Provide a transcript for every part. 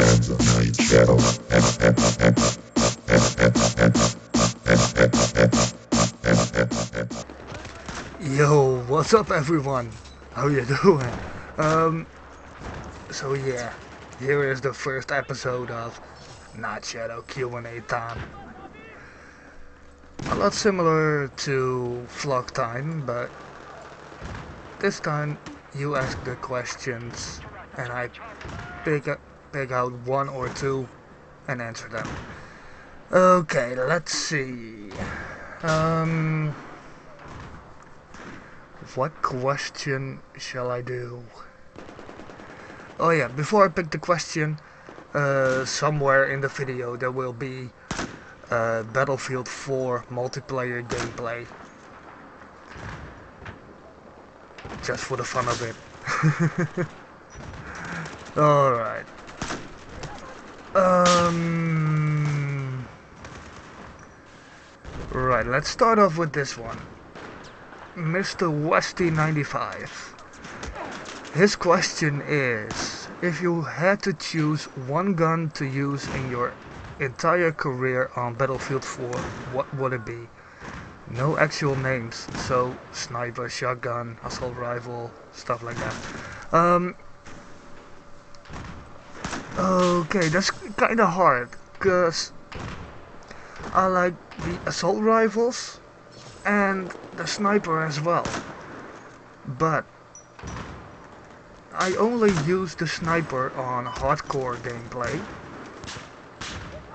and the night shadow. Yo, what's up everyone? How you doing? Um, so yeah, here is the first episode of Night Shadow Q&A time. A lot similar to vlog time, but this time you ask the questions and I pick, pick out one or two and answer them. Okay, let's see. Um, what question shall I do? Oh yeah, before I pick the question, uh, somewhere in the video there will be uh, Battlefield 4 multiplayer gameplay. Just for the fun of it. Alright. Um, right, let's start off with this one. Mr. Westy95. His question is, if you had to choose one gun to use in your entire career on Battlefield 4, what would it be? No actual names, so sniper, shotgun, assault rifle, stuff like that. Um, okay, that's kinda hard, cause I like the assault rifles and the sniper as well. But I only use the sniper on hardcore gameplay,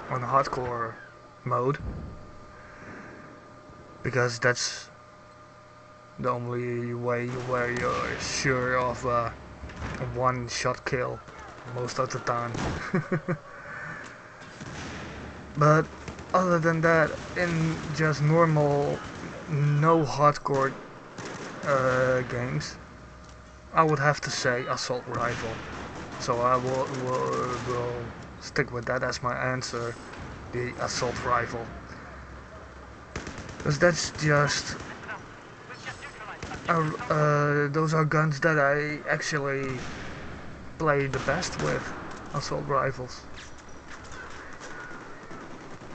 on hardcore mode, because that's the only way where you're sure of a one shot kill most of the time. but other than that, in just normal, no hardcore uh, games, I would have to say assault rifle. So I will, will, will stick with that as my answer, the assault rifle. Because that's just... Uh, uh, those are guns that I actually play the best with, assault rifles.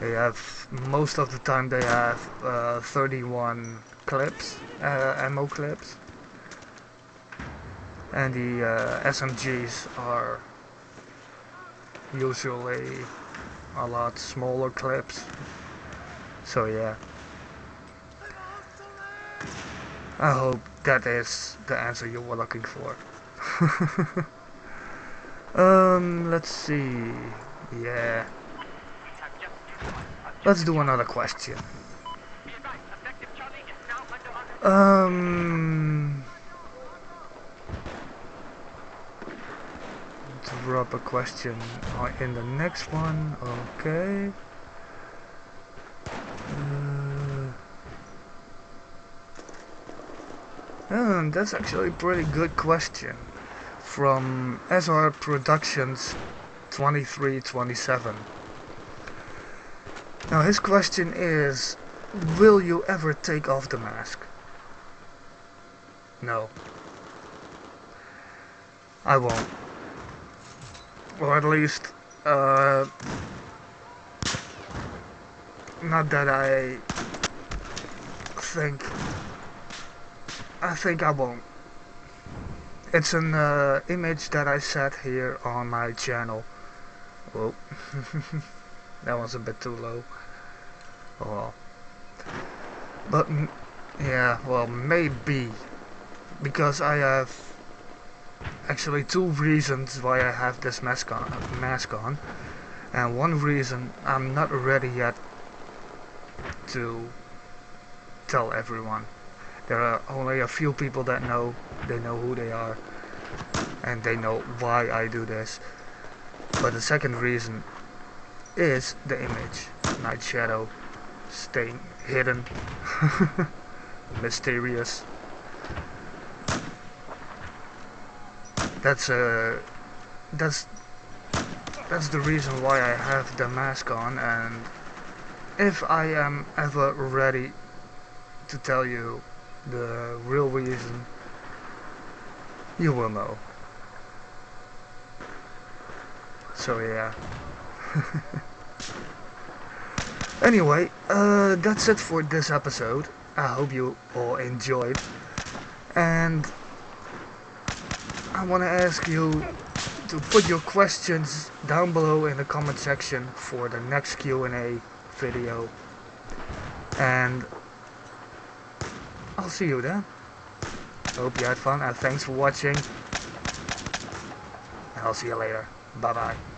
They have, most of the time they have uh, 31 clips, uh, ammo clips. And the uh, SMGs are usually a lot smaller clips. So yeah. I hope that is the answer you were looking for. um, let's see. Yeah. Let's do another question. Um, drop a question in the next one. Okay. Uh, that's actually a pretty good question from SR Productions 2327. Now his question is, will you ever take off the mask? No. I won't. Or at least, uh, not that I think, I think I won't. It's an uh, image that I set here on my channel. Oh, that was a bit too low. Oh. But, yeah, well, maybe. Because I have actually two reasons why I have this mask on, mask on. And one reason I'm not ready yet to tell everyone. There are only a few people that know, they know who they are, and they know why I do this. But the second reason is the image, Night Shadow, staying hidden, mysterious. That's a, uh, that's, that's the reason why I have the mask on and if I am ever ready to tell you the real reason, you will know. So yeah. anyway, uh, that's it for this episode. I hope you all enjoyed. And I want to ask you to put your questions down below in the comment section for the next Q&A video. And I'll see you then. Hope you had fun and thanks for watching. And I'll see you later. Bye bye.